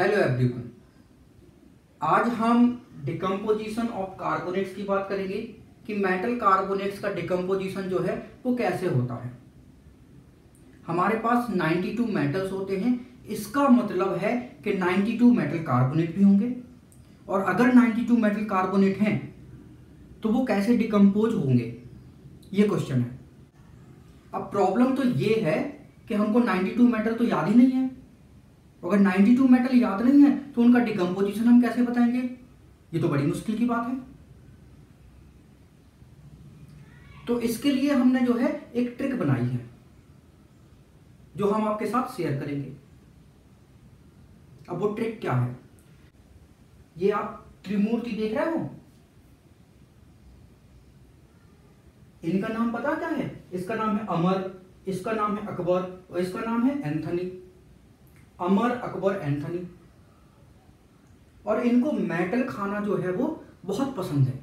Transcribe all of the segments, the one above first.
Hello everyone आज हम decomposition of carbonates की बात करेंगे कि मेटल कार्बोनेट्स का डिकम्पोजिशन जो है, वो कैसे होता है। हमारे पास 92 मेटल्स होते हैं। इसका मतलब है कि 92 मेटल कार्बोनेट भी होंगे। और अगर 92 मेटल कार्बोनेट हैं तो वो कैसे डिकम्पोज होंगे? ये क्वेश्चन है। अब प्रॉब्लम तो ये है कि हमको 92 मेटल तो याद ही नहीं है। अगर 92 मेटल याद नहीं है तो उनका डिकम्पोजिशन हम कैसे बताएँगे? ये तो बड़ी मुश्किल की बात है। तो इसके लिए हमने जो है, एक ट्रिक बनाई है, जो हम आपके साथ शेयर करेंगे। अब वो ट्रिक क्या है? ये आप त्रिमूर्ति देख रहे हो? इनका नाम पता क्या है? इसका नाम है अमर, इसका नाम है अकबर, और इसका नाम है एंथनी। अमर अकबर एंथनी। और इनको मेटल खाना जो है वो बहुत पसंद है।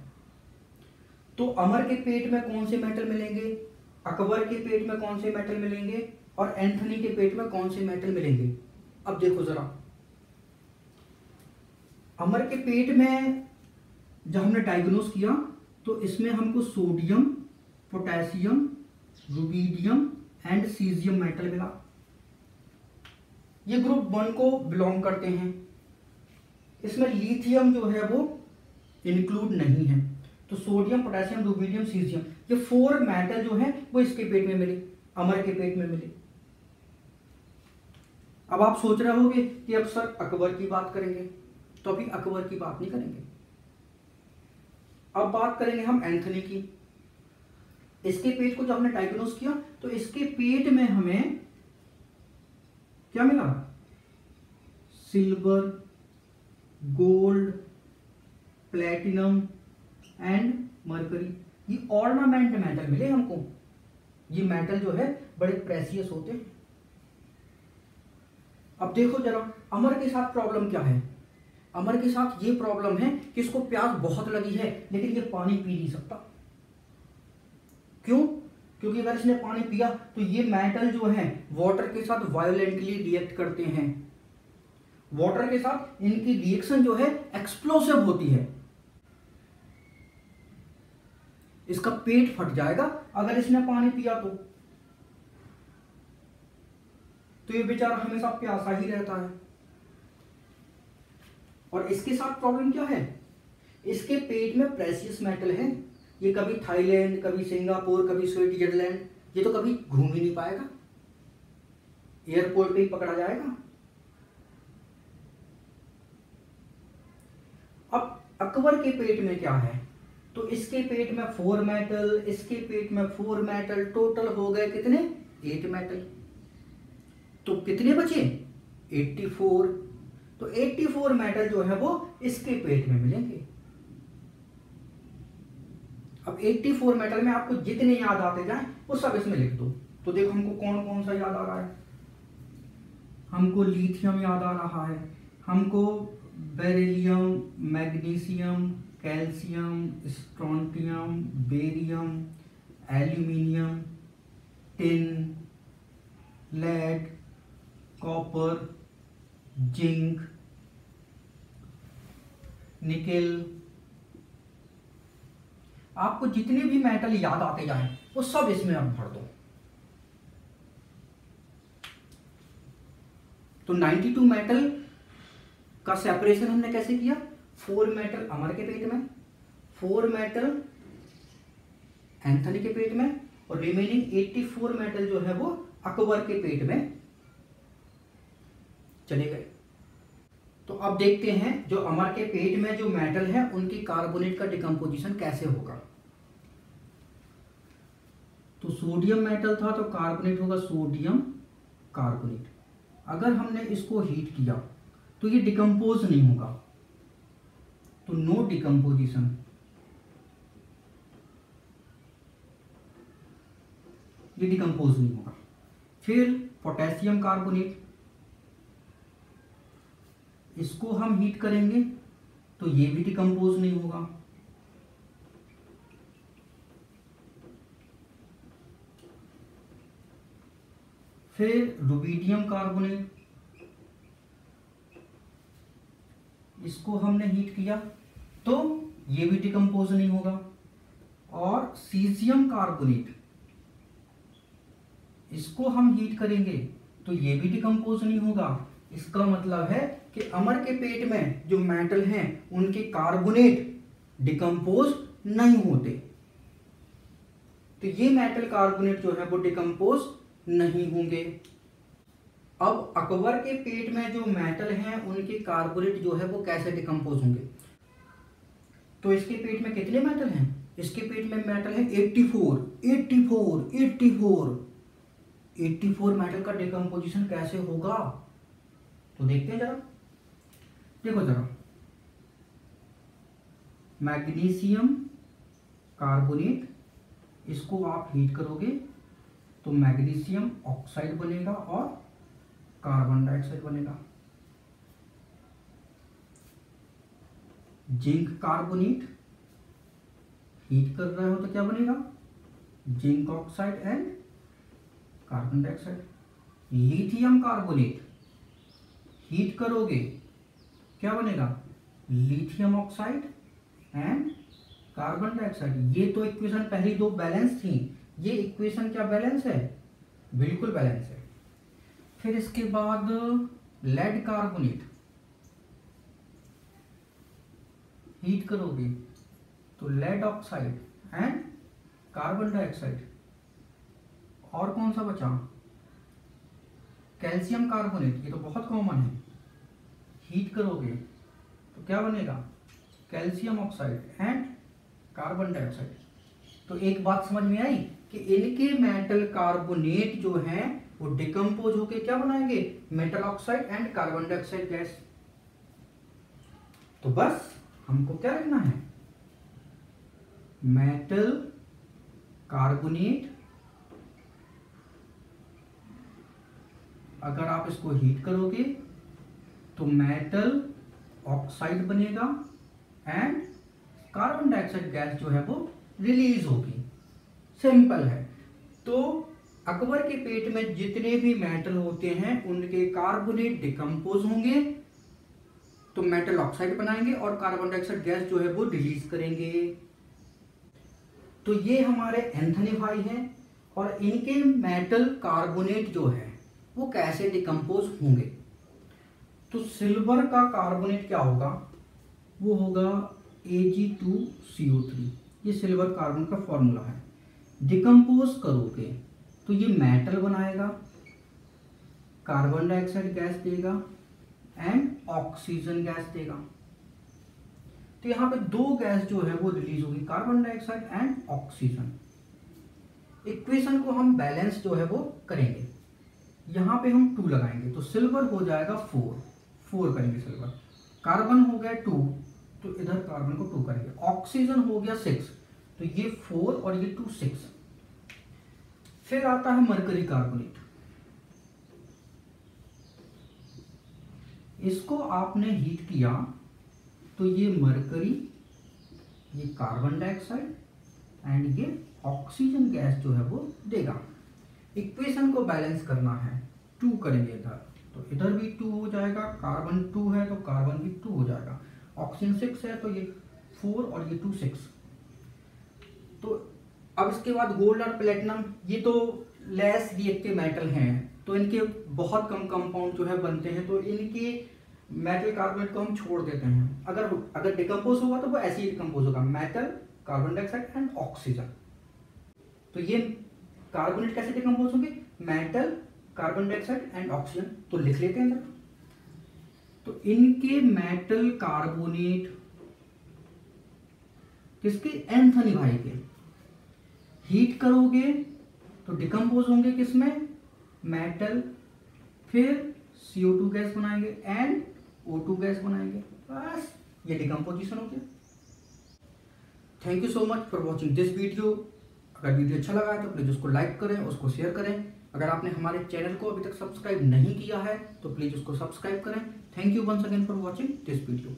तो अमर के पेट में कौन से मेटल मिलेंगे? अकबर के पेट में कौन से मेटल मिलेंगे? और एंथनी के पेट में कौन से मेटल मिलेंगे? अब देखो जरा। अमर के पेट में जब हमने डायग्नोस किया तो इसमें हमको sodium potassium rubidium and cesium metal मिला। ये ग्रुप वन को बिलोंग करते हैं। इसमें लिथियम जो है वो इंक्लूड नहीं है। तो सोडियम पोटेशियम रुबीडियम सीजियम, ये फोर मेटल जो है, वो इसके पेट में मिले, अमर के पेट में मिले। अब आप सोच रहे होगे कि अब सर अकबर की बात करेंगे तो अभी अकबर की बात नहीं करेंगे। अब बात करेंगे हम एंथनी की। इसके पेट को जब हमने डायग्नोस किया तो इसके पेट में हमें क्या मिला? Silver gold platinum and mercury ये ऑर्नामेंट मेटल मिले हमको। ये मेटल जो है, बड़े प्रेसियस होते हैं। अब देखो जरा, अमर के साथ प्रॉब्लम क्या है? अमर के साथ ये प्रॉब्लम है कि इसको प्यास बहुत लगी है, लेकिन ये पानी पी नहीं सकता। क्यों? क्योंकि अगर इसने पानी पिया तो ये मेटल जो है वाटर के साथ वायोलेंटली रिएक्ट करते हैं। वाटर के साथ इनकी रिएक्शन जो है एक्सप्लोसिव होती है। इसका पेट फट जाएगा अगर इसने पानी पिया तो। तो ये बेचारा हमेशा प्यासा ही रहता है। और इसके साथ प्रॉब्लम क्या है? इसके पेट में प्रेसियस मेटल है। ये कभी थाईलैंड, कभी सिंगापुर, कभी स्विट्जरलैंड, ये तो कभी घूम ही नहीं पाएगा। एयरपोर्ट पे ही पकड़ा जाएगा। अब अकबर के पेट में क्या है? तो इसके पेट में फोर मेटल, इसके पेट में फोर मेटल, टोटल हो गए कितने? Eight metal. तो कितने बचे? 84 तो 84 मेटल जो है वो इसके पेट में मिलेंगे। अब 84 मेटल में आपको जितने याद आते जाए, वो सब इसमें लिख दो। तो देखो हमको कौन कौन सा याद आ रहा है। हमको लिथियम याद आ रहा है। हमको beryllium magnesium calcium strontium barium aluminium tin lead copper zinc nickel आपको जितने भी मेटल याद आते जाए, वो सब इसमें आप भर दो। तो 92 मेटल का सेपरेशन हमने कैसे किया? फोर मेटल अमर के पेट में फोर मेटल एंथनी के पेट में और रिमेनिंग 84 मेटल जो है वो अकबर के पेट में चले गए। तो अब देखते हैं जो अमर के पेट में जो मेटल है, उनकी कार्बोनेट का डिकम्पोजिशन कैसे होगा। तो सोडियम मेटल था तो कार्बोनेट होगा सोडियम कार्बोनेट। अगर हमने इसको हीट किया तो ये डिकम्पोज नहीं होगा। तो नो डिकम्पोजिशन ये डिकम्पोज नहीं होगा। फिर पोटेशियम कार्बोनेट इसको हम हीट करेंगे तो ये भी डिकम्पोज नहीं होगा। फिर रुबीडियम कार्बोनेट इसको हमने हीट किया तो ये भी डिकम्पोज नहीं होगा। और सीजियम कार्बोनेट इसको हम हीट करेंगे तो ये भी डिकम्पोज नहीं होगा। इसका मतलब है कि अमर के पेट में जो मेटल हैं, उनके कार्बोनेट डिकम्पोज नहीं होते। तो ये मेटल कार्बोनेट जो है, वो डिकम्पोज नहीं होंगे। अब अकबर के पेट में जो मेटल हैं उनके कार्बोनेट जो है वो कैसे डिकम्पोज होंगे? तो इसके पेट में कितने मेटल हैं? इसके पेट में मेटल है 84, 84, 84, 84 मेटल का डिकम्पोजिशन कैसे होगा? तो देखते हैं जरा। देखो जरा। मैग्नीशियम कार्बोनेट इसको आप हीट करोगे। तो मैग्नीशियम ऑक्साइड बनेगा और कार्बन डाइऑक्साइड बनेगा। जिंक कार्बोनेट हीट कर रहे हो तो क्या बनेगा? Zinc oxide and carbon dioxide. Lithium carbonate heat करोगे, क्या बनेगा? Lithium oxide and carbon dioxide ये तो इक्वेशन पहली दो बैलेंस थी। ये इक्वेशन क्या बैलेंस है? बिल्कुल बैलेंस है। फिर इसके बाद लेड कार्बोनेट हीट करोगे तो lead oxide and carbon dioxide और कौन सा बचा? कैल्शियम कार्बोनेट ये तो बहुत कॉमन है। हीट करोगे तो क्या बनेगा? Calcium oxide and carbon dioxide तो एक बात समझ में आई? कि इनके मेटल कार्बोनेट जो है, वो डिकम्पोज होके क्या बनाएँगे? Metal oxide and carbon dioxide gas. तो बस, हमको क्या लिखना है? Metal carbonate. अगर आप इसको हीट करोगे तो मेटल ऑक्साइड बनेगा एंड कार्बन डाइऑक्साइड गैस जो है, वो रिलीज़ होगी। सिंपल है। तो अकबर के पेट में जितने भी मेटल होते हैं, उनके कार्बोनेट डिकम्पोज होंगे तो मेटल ऑक्साइड बनाएँगे और कार्बन डाइऑक्साइड गैस जो है वो रिलीज़ करेंगे। तो ये हमारे एंथनी भाई हैं और इनके मेटल कार्बोनेट जो है, वो कैसे डिकम्पोज होंगे? तो सिल्वर का कार्बोनेट क्या होगा? वो होगा A G two C O three ये सिल्वर कार्बन का फॉर्मूला है। डिकम्पोज करोगे तो ये मेटल बनाएगा, कार्बन डाइऑक्साइड गैस देगा, एंड ऑक्सीजन गैस देगा। तो यहाँ पे दो गैस जो है वो रिलीज़ होगी, carbon dioxide and oxygen. Equation को हम बैलेंस जो है वो करेंगे। यहाँ पे हम टू लगाएँगे तो सिल्वर हो जाएगा फोर। फोर करेंगे सिल्वर। कार्बन हो गया टू तो इधर कार्बन को टू करेंगे। ऑक्सीजन हो गया सिक्स तो ये फोर और ये टू सिक्स फिर आता है मरकरी कार्बोनेट इसको आपने हीट किया तो ये मरकरी ये कार्बन डाइऑक्साइड एंड ये ऑक्सीजन गैस जो है वो देगा। इक्वेशन को बैलेंस करना है। टू करेंगे इधर। तो इधर भी टू हो जाएगा कार्बन टू है तो कार्बन भी टू हो जाएगा। ऑक्सीजन सिक्स है तो ये फोर और ये टू सिक्स तो अब इसके बाद गोल्ड और प्लेटिनम ये तो लेस रिएक्टिव मेटल हैं तो इनके बहुत कम कंपाउंड जो है बनते हैं तो इनके मेटल कार्बोनेट को हम छोड़ देते हैं। अगर अगर डिकम्पोज होगा तो वो ऐसे ही डिकम्पोज होगा metal carbon dioxide and oxygen तो ये कार्बोनेट कैसे डिकम्पोज होंगे? Metal carbon dioxide and oxygen तो लिख लेते हैं तो इनके मेटल कार्बोनेट किसके? एंथनी भाई के। हीट करोगे तो डिकम्पोज होंगे किसमें? मेटल फिर CO2 गैस बनाएँगे एंड O2 गैस बनाएँगे। बस, ये डिकम्पोजिशन हो गया। Thank you so much for watching this video अगर वीडियो अच्छा लगा है तो प्लीज़ उसको लाइक करें, उसको शेयर करें। अगर आपने हमारे चैनल को अभी तक सब्सक्राइब नहीं किया है तो प्लीज़ उसको सब्सक्राइब करें। Thank you once again for watching this video